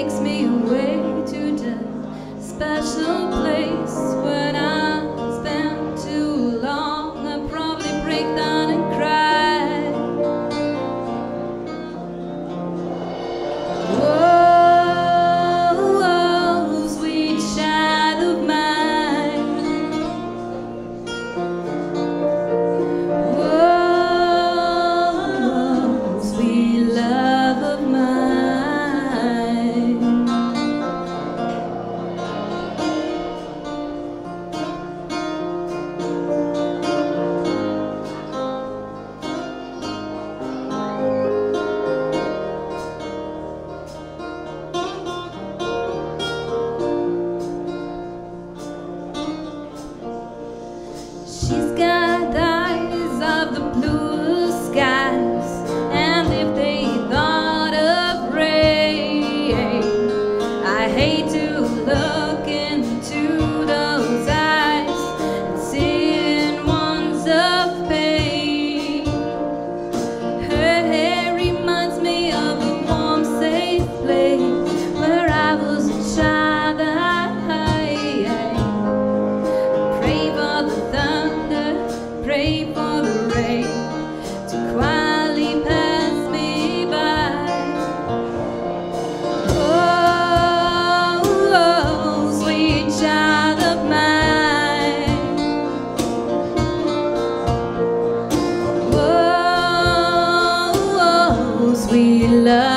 takes me away to that special place where hate to love.